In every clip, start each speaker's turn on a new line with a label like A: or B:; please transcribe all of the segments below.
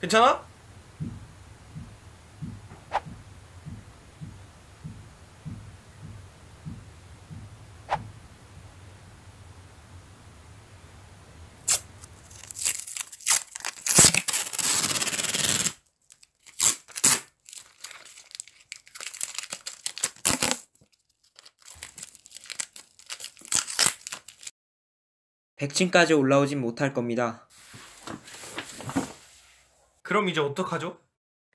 A: 괜찮아?
B: 백층까지 올라오진 못할 겁니다.
A: 그럼 이제 어떡하죠?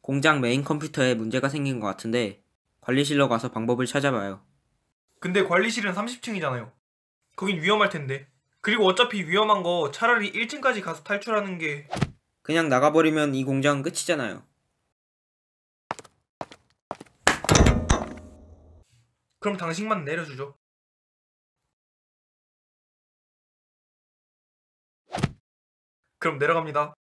B: 공장 메인 컴퓨터에 문제가 생긴 것 같은데 관리실로 가서 방법을 찾아봐요.
A: 근데 관리실은 30층이잖아요. 거긴 위험할 텐데. 그리고 어차피 위험한 거 차라리 1층까지 가서 탈출하는 게
B: 그냥 나가버리면 이 공장은 끝이잖아요.
A: 그럼 당신만 내려주죠. 그럼 내려갑니다.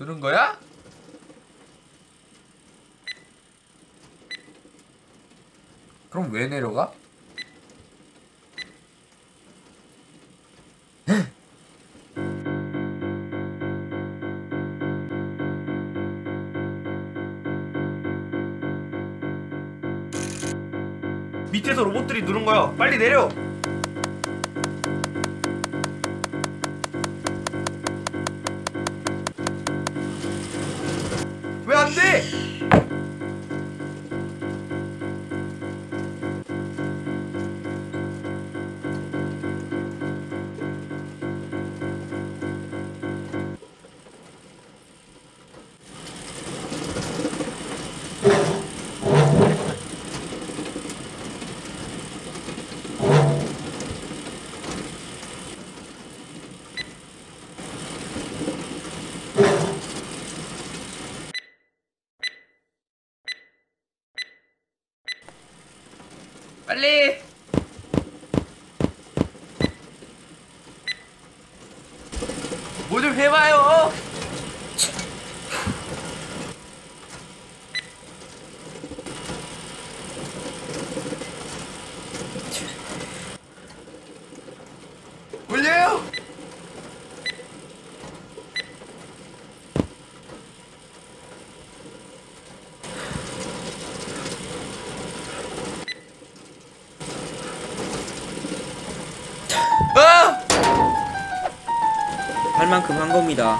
C: 누른 거야? 그럼 왜 내려가?
A: 밑에서 로봇들이 누른 거야. 빨리 내려.
C: 빨리! 뭐 좀 해봐요! 올려요! 아!
B: 할 만큼 한 겁니다.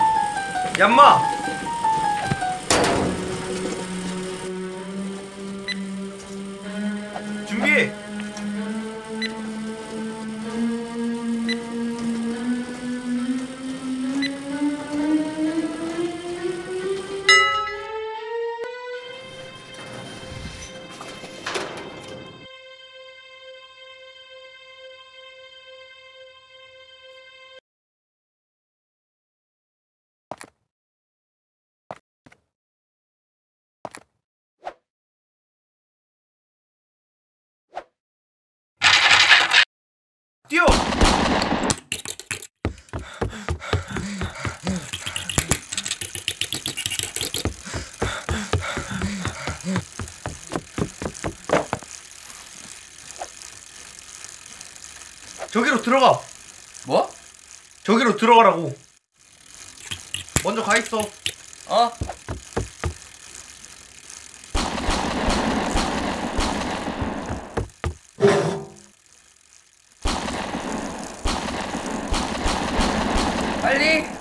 A: 얌마. 들어가.
C: 뭐?
A: 저기로 들어가라고. 먼저 가 있어.
C: 어? 빨리!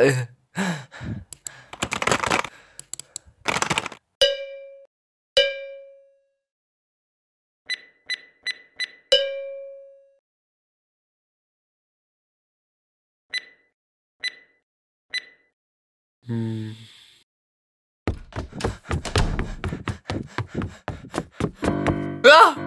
C: 的。嗯。啊！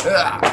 C: Ah.